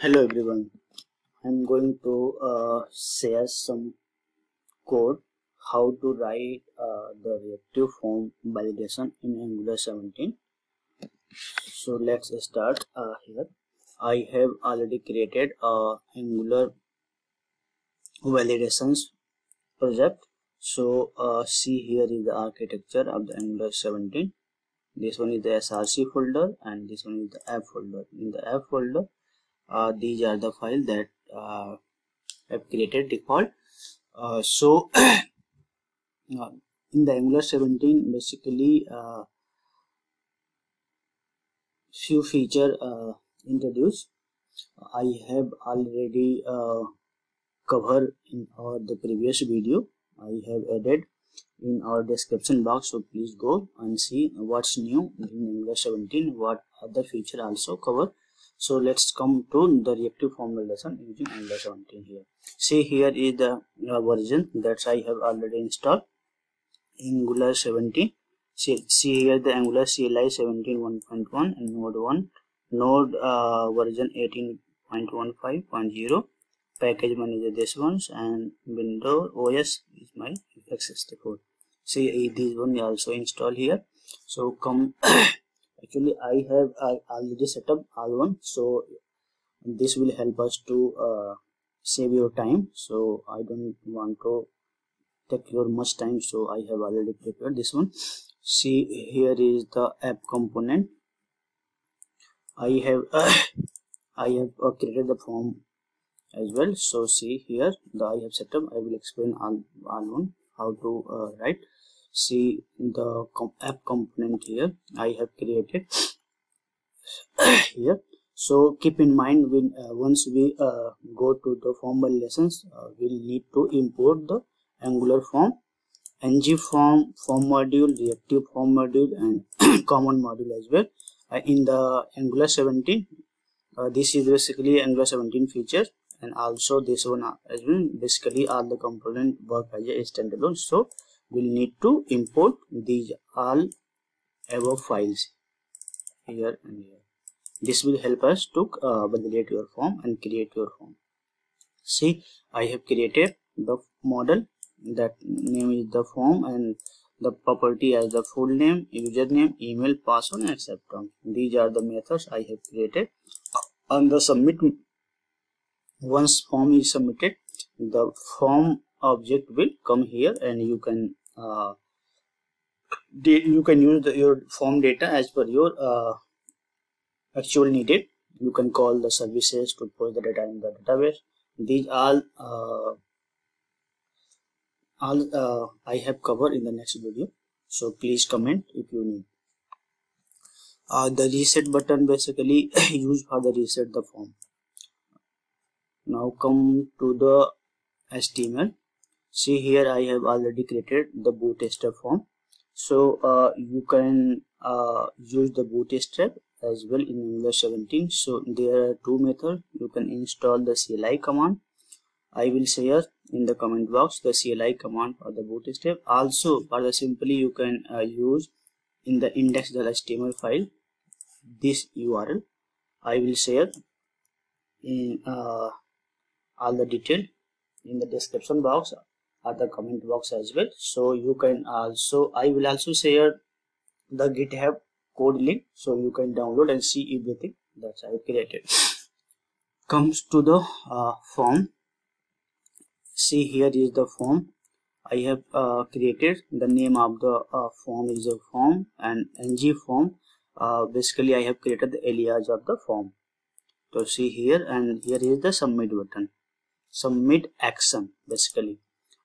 hello everyone. I'm going to uh, share some code how to write uh, the reactive form validation in angular 17 so let's start uh, here. I have already created a angular validations project. So uh, see here is the architecture of the angular 17 this one is the src folder and this one is the app folder. In the app folder uh, these are the files that uh, I've created default. Uh, so uh, in the angular 17 basically uh, few feature uh, introduced. I have already covered in our the previous video. I have added in our description box so please go and see what's new in Angular 17 what other feature also cover so let's come to the reactive form validation using angular 17 here. See here is the uh, version that i have already installed. Angular 17 see, see here the angular cli 17 1.1 and node 1 node uh, version 18.15.0 package manager this ones and window os is my x64 see these one also installed here. So come actually i have I already set up r1 so this will help us to uh, save your time. So i don't want to take your much time so i have already prepared this one. See here is the app component. I have uh, i have uh, created the form as well. So see here the i have set up. I will explain all, all one how to uh, write see the app component here. I have created here. So keep in mind when uh, once we uh, go to the formal lessons uh, we'll need to import the angular form ng form form module reactive form module and common module as well. Uh, in the angular 17 uh, this is basically angular 17 feature and also this one as well basically all the component work as a standalone. So we'll need to import these all above files here and here. This will help us to uh, validate your form and create your form. See i have created the model that name is the form and the property as the full name username email password and acceptance these are the methods i have created. On the submit once form is submitted the form object will come here and you can uh, you can use the, your form data as per your uh, actual needed you can call the services to push the data in the database. These all uh, all uh, i have covered in the next video. So please comment if you need. Uh, the reset button basically used for the reset the form. Now come to the html see here I have already created the bootstrap form. So uh, you can uh, use the bootstrap as well in Angular 17 so there are two methods. You can install the CLI command. I will share in the comment box the CLI command for the bootstrap also for the simply you can uh, use in the index.html file this URL I will share in uh, all the detail in the description box the comment box as well. So you can also i will also share the github code link. So you can download and see everything. That i created. Comes to the uh, form. See here is the form. I have uh, created. The name of the uh, form is a form and ng form. Uh, basically i have created the alias of the form. So see here and here is the submit button. Submit action basically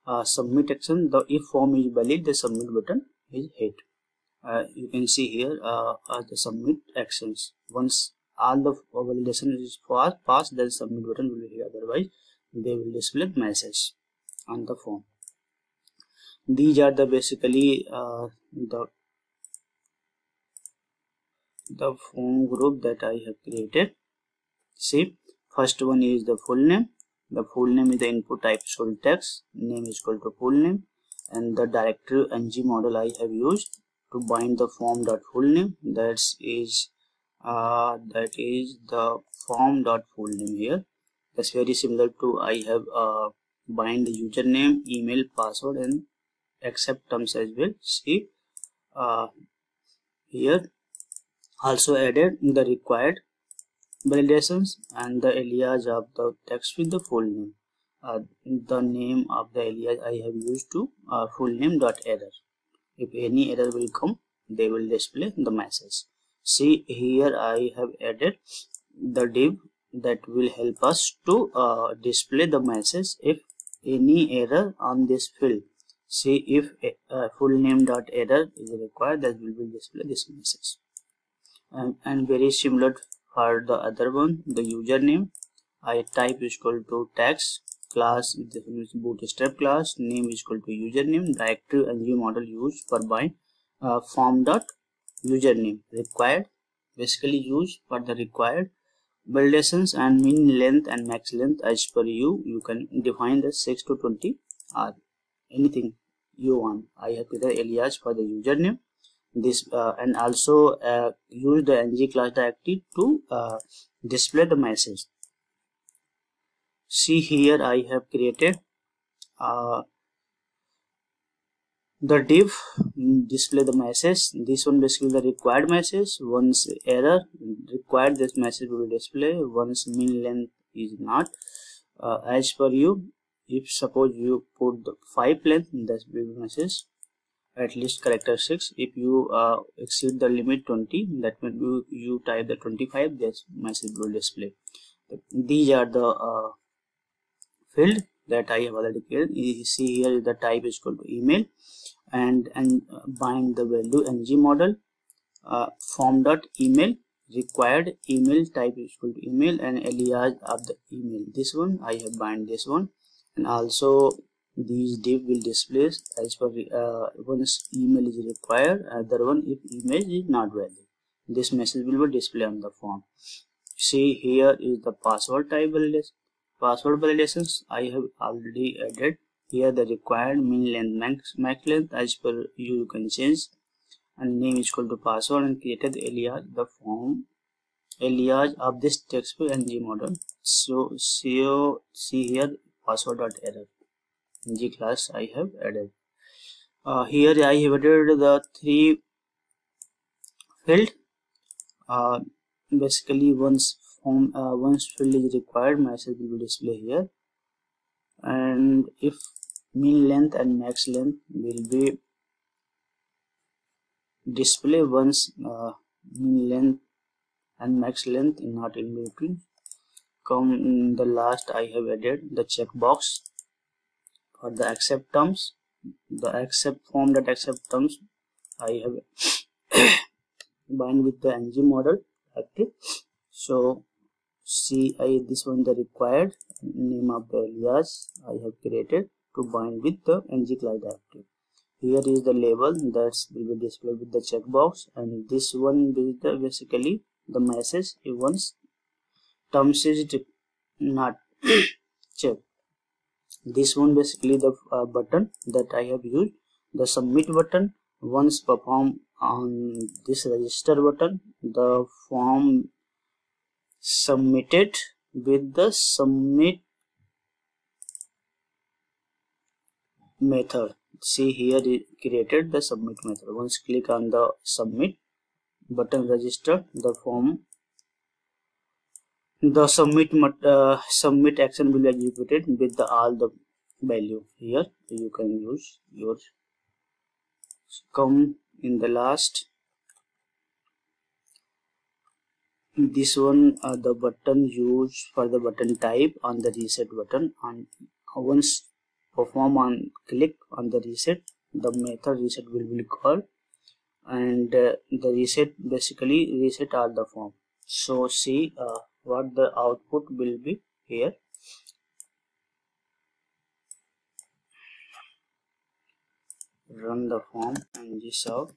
uh, submit action. The if form is valid the submit button is hit. Uh, you can see here uh, the submit actions. Once all the validation is passed then submit button will be here. Otherwise they will display message on the form. These are the basically uh, the the form group that I have created. See first one is the full name the full name is the input type full text. Name is equal to full name. And the directory ng model i have used to bind the form dot full name. That is uh, that is the form dot full name here. That's very similar to I have uh, bind the username email password and accept terms as well. See uh, here. Also added the required validations and the alias of the text with the full name. Uh, the name of the alias I have used to uh, full name dot error. If any error will come they will display the message. See here I have added the div that will help us to uh, display the message if any error on this field. See if a, full name dot error is required that will be display this message. And, and very similar for the other one the username. I type is equal to text class with the bootstrap class. Name is equal to username. Directory ng model used for bind uh, form dot username required. Basically use for the required. Validations and min length and max length as per you. You can define the 6 to 20 or anything you want. I have the alias for the username this uh, and also uh, use the ng class directive to uh, display the message. See here i have created uh, the div display the message. This one basically the required message. Once error required this message will display once min length is not uh, as per you if suppose you put the 5 length that will message at least character 6 if you uh, exceed the limit 20 that means you, you type the 25 this message will display. These are the uh, field that I have already created. You see here the type is to email and and bind the value ng model uh, form dot email required email type is equal to email and alias of the email. This one i have bind this one. And also these div will display as per uh, once email is required other one if image is not valid. This message will be displayed on the form. See here is the password type validation password validations i have already added. Here the required min length max, max length as per you, can change. And name is equal to password and created alias the form alias of this text ng model so see, see here password error ng class i have added. Uh, here i have added the three field. Uh, basically once form uh, once field is required message will be displayed here. And if min length and max length will be display once uh, min length and max length not in between. Come in the last i have added the checkbox for the accept terms the accept form that accept terms i have bind with the ng model active. So see i this one the required name of the alias i have created to bind with the ng class directive here is the label that will be displayed with the checkbox and this one is the basically the message. If once terms is not checked this one basically the uh, button that i have used the submit button. Once perform on this register button the form submitted with the submit method. See here it created the submit method. Once click on the submit button register the form the submit uh, submit action will be executed with the all the value here. You can use your come in the last. This one uh, the button used for the button type on the reset button. And once perform on click on the reset the method reset will be called. And uh, the reset basically reset all the form. So see uh, what the output will be here. Run the form and this out.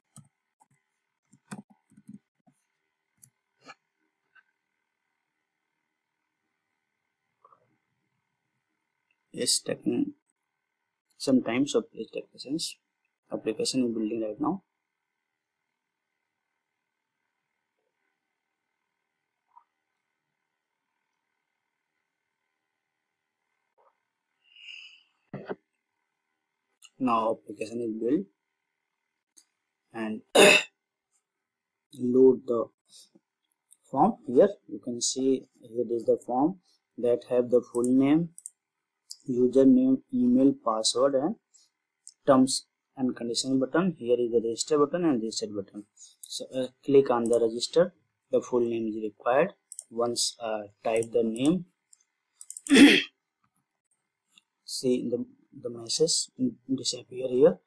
Is taking some time take patience application is building right now now application is built. And load the form. Here you can see here is the form that have the full name username email password and terms and condition button. Here is the register button and register button. So uh, click on the register. The full name is required. Once uh, type the name. See the the message disappear here.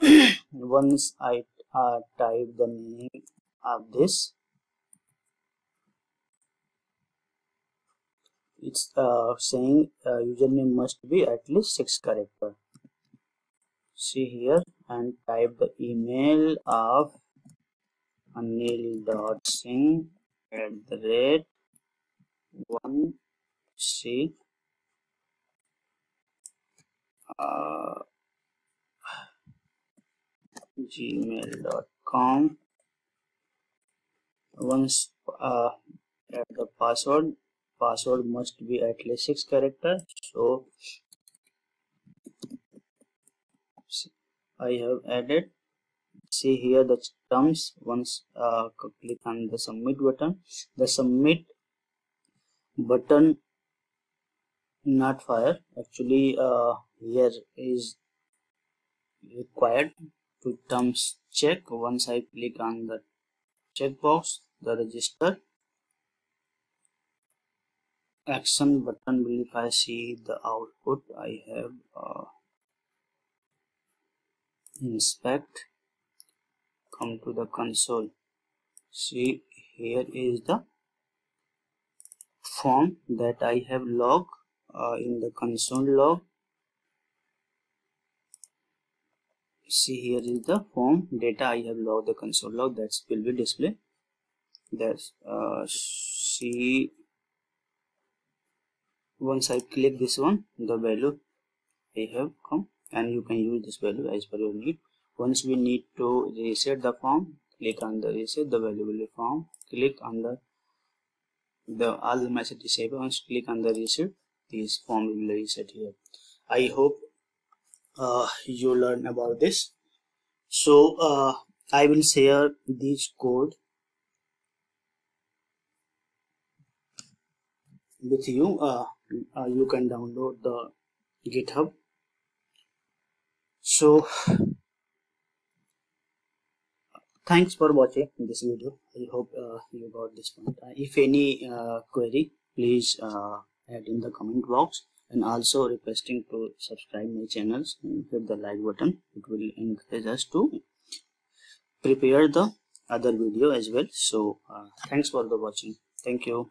Once i uh, type the name of this it's uh, saying uh, username must be at least six character. See here and type the email of anil dot singh at the rate one c gmail.com once uh, the password password must be at least six character so I have added. See here the terms. Once uh, click on the submit button. The submit button not fire. Actually uh, here is required to terms check. Once I click on the checkbox the register action button will if I see the output I have uh, inspect come to the console. See here is the form that I have log uh, in the console log see here is the form data I have logged the console log that will be displayed. There's uh, see once I click this one the value I have come and you can use this value as per your need. Once we need to reset the form click on the reset the value will be form. Click on the the all the message disable once click on the reset this form will be reset here. I hope uh, you learn about this. So uh, i will share this code with you. Uh, uh, you can download the github. So thanks for watching this video. I hope uh, you got this point. Uh, if any uh, query please uh, add in the comment box and also requesting to subscribe my channels and hit the like button. It will encourage us to prepare the other video as well. So uh, thanks for the watching. Thank you